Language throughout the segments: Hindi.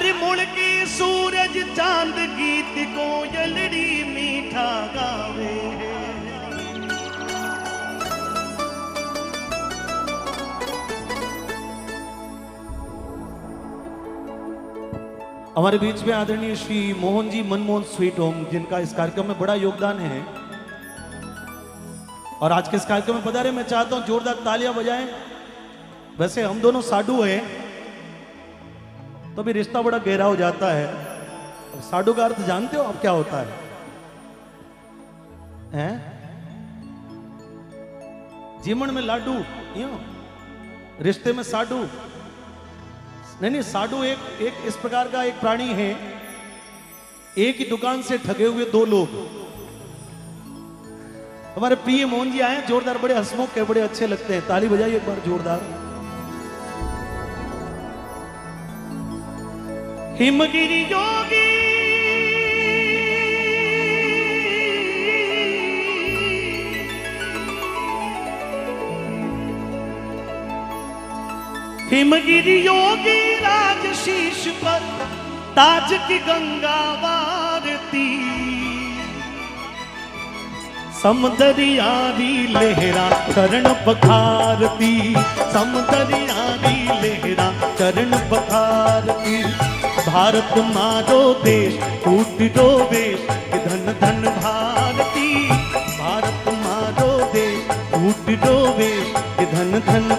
अरे मुड़ के सूरज चाँद गीत को यलड़ी मीठा गावे। हमारे बीच में आदरणीय श्री मोहन जी मनमोहन स्वीट होम, जिनका इस कार्यक्रम में बड़ा योगदान है। और आज के इस कार्यक्रम में पधारे, मैं चाहता हूँ जोरदार तालियाँ बजाएँ। वैसे हम दोनों साडू हैं। तो भी रिश्ता बड़ा गहरा हो जाता है। साडू का अर्थ जानते हो अब क्या होता है? हैं? जीवन में लाडू, यूँ? रिश्ते में साडू नहीं नहीं साडू एक एक इस प्रकार का एक प्राणी है। एक ही दुकान से ठगे हुए दो लोग। हमारे प्रिय मोहन जी आए, जोरदार, बड़े हसमुख के बड़े अच्छे लगते हैं। ताली बजाइए एक बार जोरदार। हिमगिरी योगी। हिमगिरी योगी राज शीश पर ताज की गंगा वारती समदरियारी लहरा चरण पखारती। समदरियारी लहरा चरण पखारती। भारत मारो देश टूट दो वेश धन धन भारती। भारत मारो देश टूट दो वेश धन धन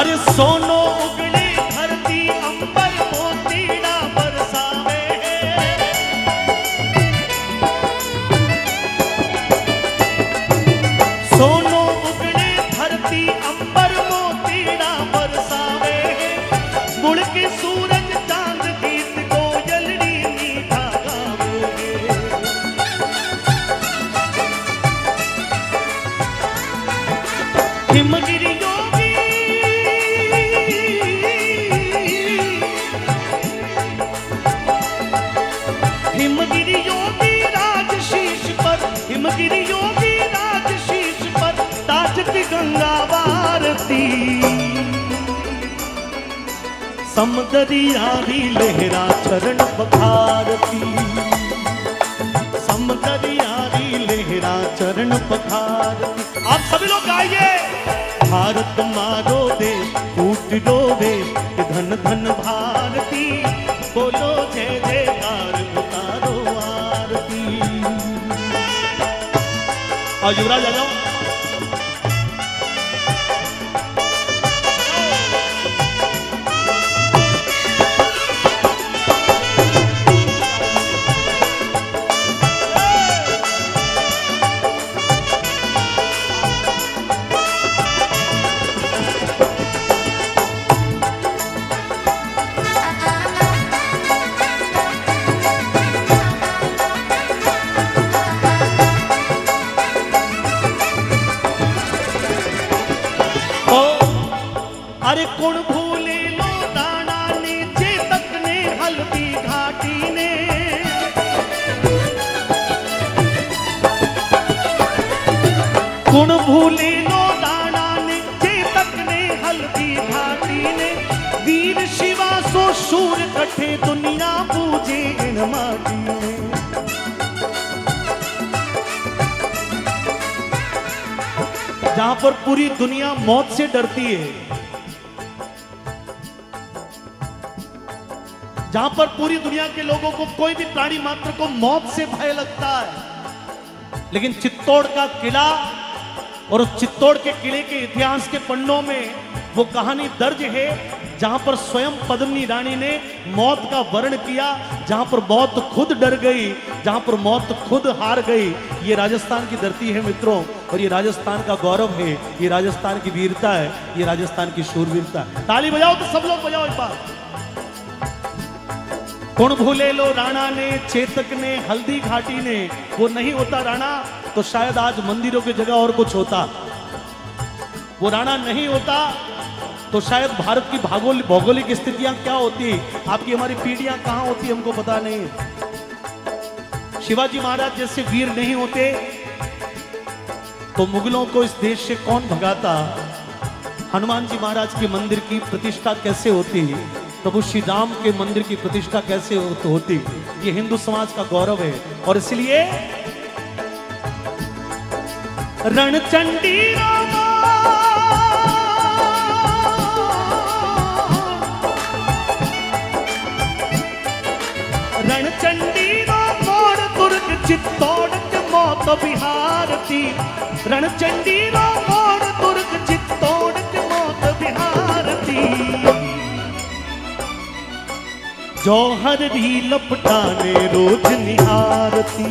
अरे सोनो समदरियारी लहरा चरण पखारती। समदरियारी लहरा चरण पखारती। आप सभी लोग गाइए। भारत मारो देश फूट दो देश धन धन भारती। बोलो जय जयकार उतारो आरती। और युवराज आ जाओ। अरे कौन भूले लो दाना नीचे तक ने हल्दी घाटी ने। कौन भूले लो दाना नीचे तक ने हल्दी घाटी ने। वीर शिवा सो शूर कठे, दुनिया पूजे इन माटी ने। जहाँ पर पूरी दुनिया मौत से डरती है जहाँ पर पूरी दुनिया के लोगों को कोई भी प्राणी मात्र को मौत से भय लगता है। लेकिन चित्तौड़ का किला और उस चित्तौड़ के किले के इतिहास के पन्नों में वो कहानी दर्ज है, जहाँ पर स्वयं पद्मनी रानी ने मौत का वर्ण किया, जहाँ पर मौत खुद डर गई, जहाँ पर मौत खुद हार गई। ये राजस्थान की धरती है मित्रों, और ये राजस्थान का गौरव है, ये राजस्थान की वीरता है, ये राजस्थान की शूरवीरता है। ताली बजाओ तो सब लोग बजाओ एक बार। कौन भूले लो राणा ने, चेतक ने, हल्दी घाटी ने। वो नहीं होता राणा तो शायद आज मंदिरों की जगह और कुछ होता। वो राणा नहीं होता तो शायद भारत की भौगोलिक स्थितियाँ क्या होती? आपकी हमारी पीढ़ियाँ कहाँ होती हमको पता नहीं। शिवाजी महाराज जैसे वीर नहीं होते तो मुगलों को इस देश से कौन भगाता? हनुमान जी महाराज के मंदिर की प्रतिष्ठा कैसे होती? प्रभु श्री राम के मंदिर की प्रतिष्ठा कैसे होती? ये हिंदू समाज का गौरव है। और इसलिए रणचंडी रणचंडी चित्तौड़ मौत बिहार थी रणचंडी मोड़ जौहर री लपटाने रोज निहारती।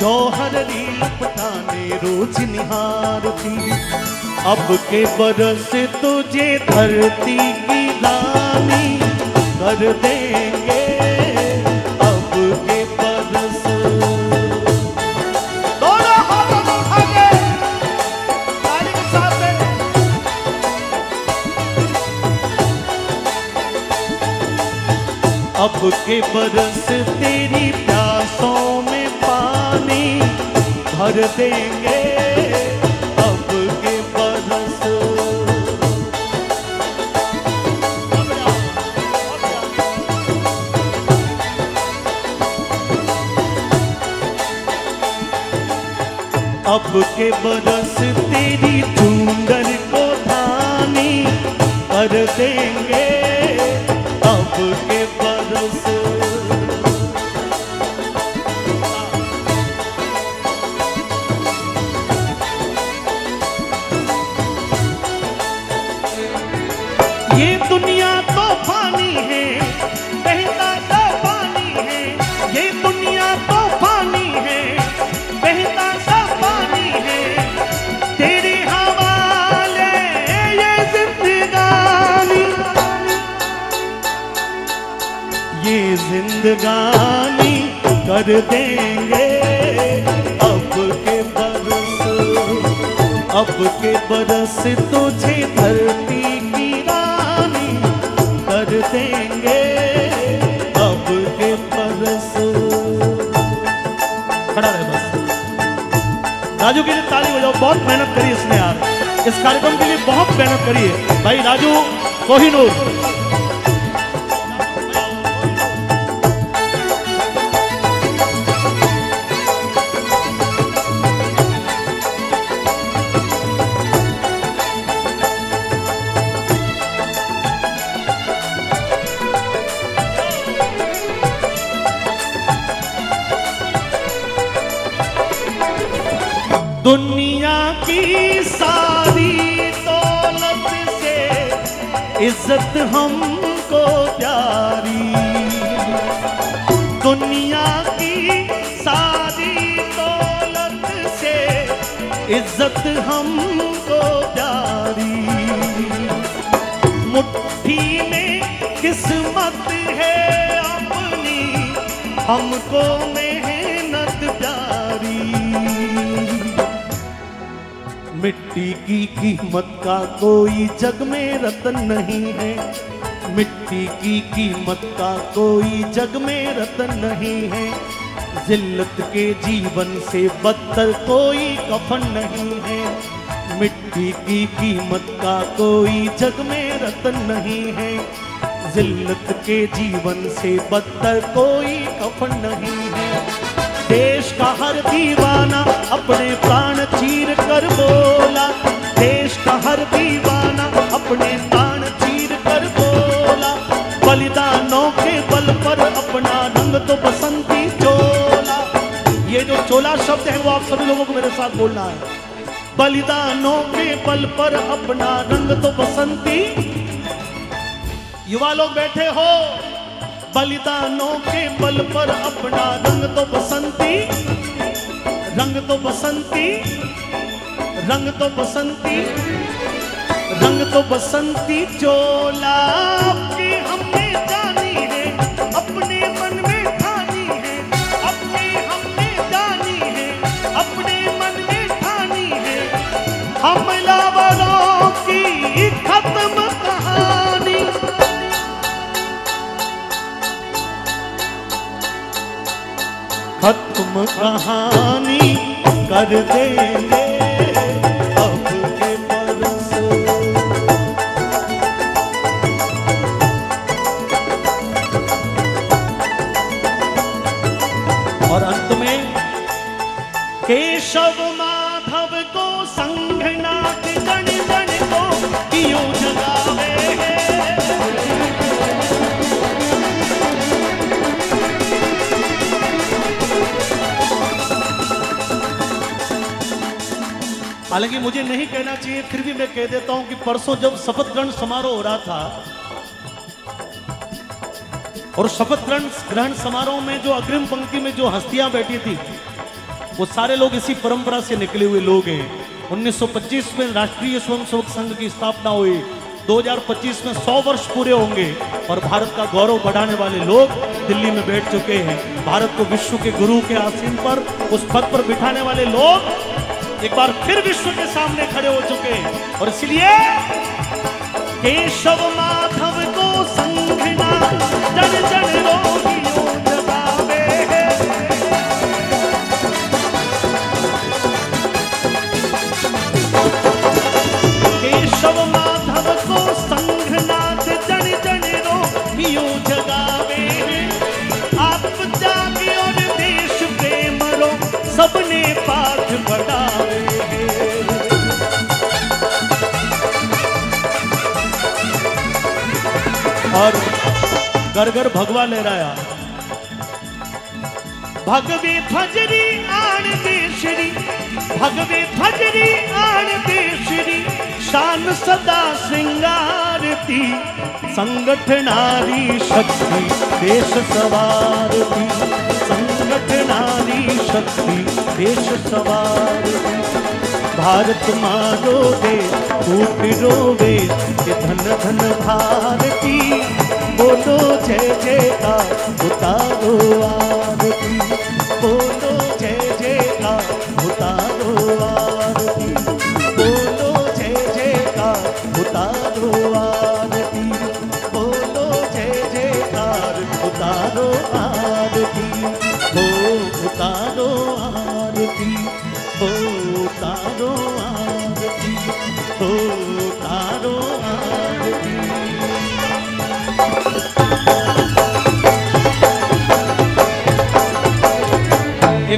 जौहर री लपटाने रोज निहारती। अब के बरस तुझे धरती की दानी कर देंगे अब के बरस तेरी प्यासों में पानी भर देंगे। अब के बरस। अब के बरस तेरी चूंदर को धानी कर देंगे। जिंदगानी कर देंगे। अब के बरस, अब के बरस तुझे धरती की रानी कर देंगे। अब के बरस। खड़ा रहे बस। राजू के लिए ताली बजाओ, बहुत मेहनत करी इसने यार। इस कार्यक्रम के लिए बहुत मेहनत करी है। भाई राजू, कोहिनूर। इज़्ज़त हमको प्यारी। दुनिया की सारी दौलत से इज़्ज़त हमको प्यारी। मुट्ठी में किस्मत है अपनी, हमको मेहनत मिट्टी की कीमत का कोई जग में रतन नहीं है। मिट्टी की कीमत का कोई जग में रतन नहीं है। जिल्लत के जीवन से बदतर कोई कफन नहीं है। मिट्टी की कीमत का कोई जग में रतन नहीं है। जिल्लत के जीवन से बदतर कोई कफन नहीं देश का हर दीवाना अपने प्राण चीर कर बोला। देश का हर दीवाना अपने प्राण चीर कर बोला। बलिदानों के बल पर अपना रंग तो बसंती चोला। ये जो चोला शब्द है वो आप सभी लोगों को मेरे साथ बोलना है। बलिदानों के बल पर अपना रंग तो बसंती। युवा लोग बैठे हो। बलिदानों के बल पर अपना रंग तो बसंती, रंग तो बसंती, रंग तो बसंती, रंग तो बसंती, चोला की हमने जानी है अपने खत्म कहानी कर देंगे। हालाँकि मुझे नहीं कहना चाहिए, फिर भी मैं कह देता हूँ कि परसों जब शपथ ग्रहण समारोह हो रहा था, और शपथ ग्रहण ग्रहण समारोह में जो अग्रिम पंक्ति में जो हस्तियाँ बैठी थी, वो सारे लोग इसी परंपरा से निकले हुए लोग हैं। 1925 में राष्ट्रीय स्वयंसेवक संघ की स्थापना हुई 2025 में 100 वर्ष पूरे होंगे, और भारत का गौरव बढ़ाने वाले लोग दिल्ली में बैठ चुके हैं। भारत को विश्व के गुरु के आसीन पर, उस पद पर बिठाने वाले लोग एक बार फिर विश्व के सामने खड़े हो चुके और इसलिए केशव माधव को संघना जन जन रोगियों केशव माधव को आप देश और घर घर भगवा लहराया भगवे भजरी आण देशरी, भगवे भजरी आण देशरी, शान सदा श्रृंगारती संगठनारी शक्ति, देश सवारती संगठनारी शक्ति, देश सवारती। भारत मारो दे फूट रोवे के धन धन भारती। बोलो जय जय का उतारो आरती। बोलो जय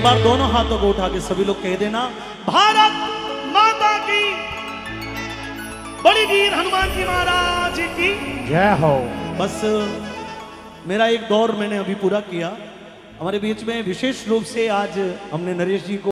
बार दोनों हाथों को उठा के सभी लोग कह देना भारत माता की बड़ी वीर हनुमान जी महाराज की जय हो। बस मेरा एक दौर मैंने अभी पूरा किया। हमारे बीच में विशेष रूप से आज हमने नरेश जी को